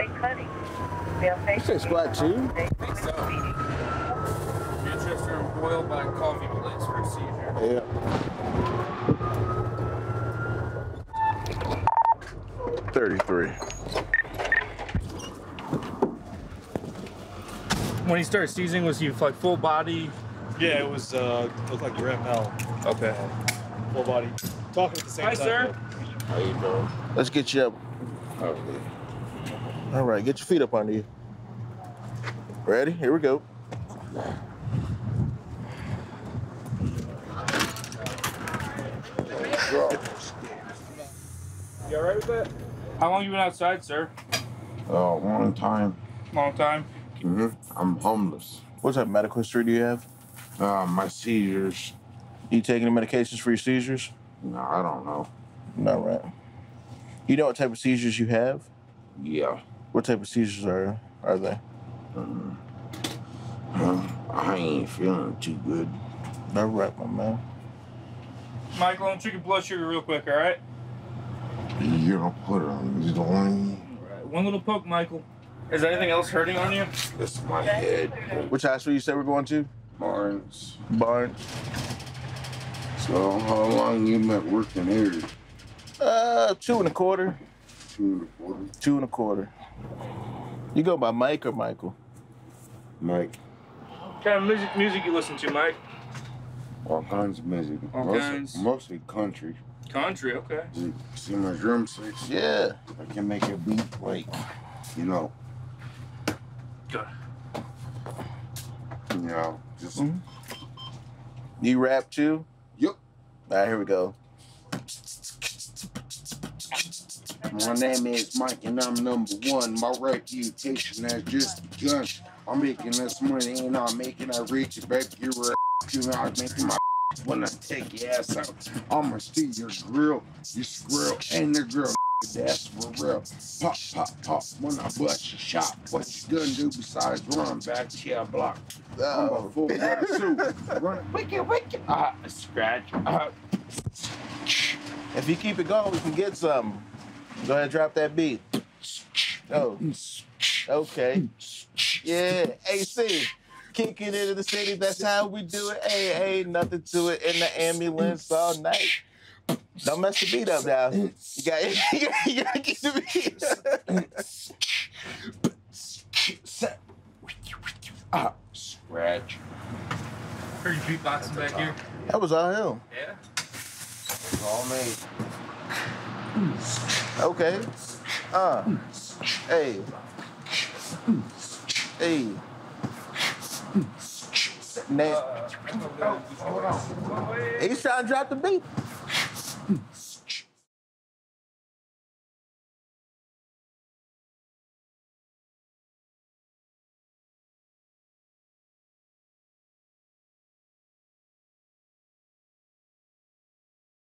a cutting. You say squat two? think so. Manchester and Boyle by coffee place for a seizure. Yeah. Thirty-three. When he started seizing, was he like full body? Yeah, it was uh looked like grand mal. Okay. Full body. Talking at the same Hi, time. sir. How you doing? Let's get you up. All right, get your feet up under you. Ready? Here we go. You alright with that? How long you been outside, sir? Uh, long time. Long time. Mm -hmm. I'm homeless. What type of medical history do you have? Uh, my seizures. You taking any medications for your seizures? No, I don't know. Not right. You know what type of seizures you have? Yeah. What type of seizures are are they? Mm. Uh, I ain't feeling too good. All right, my man. Michael, I'm checking blood sugar real quick, alright? You're gonna put it on the line. Alright. One little poke, Michael. Is there anything else hurting on you? That's my head. Which hospital you said we're going to? Barnes. Barnes. So how long you been working here? Uh, two and a quarter. Two and a quarter. Two and a quarter. You go by Mike or Michael? Mike. What kind of music, music you listen to, Mike? All kinds of music. All mostly, kinds. mostly country. Country, okay. See- See my drum sticks? Yeah. I can make a beat like, you know, Good. you know, just Mhm. You rap too? Yep. All right, here we go. My name is Mike and I'm number one. My reputation has just begun. I'm making this money and I'm making that rich, baby. You're a you know, I'm making my when I take your ass out. I'ma steal your grill, your squirrel, and the grill. That's for real. Pop, pop, pop. When I bust your shop, what you gonna do besides run back to your block? I'm a Oh. full suit. Run, wicked, wicked. Ah, scratch. Ah. If you keep it going, we can get some. Go ahead, drop that beat. Oh, okay. Yeah, AC. Kicking into the city, that's how we do it. Hey, ain't nothing to it in the ambulance all night. Don't mess the beat up now. You got you gotta, you gotta keep the beat. Ah, scratch. Heard you beatboxing back here? That was all him. Yeah. It's all me. Okay. Uh. Hey. Hey. Now, he's trying to drop the beat.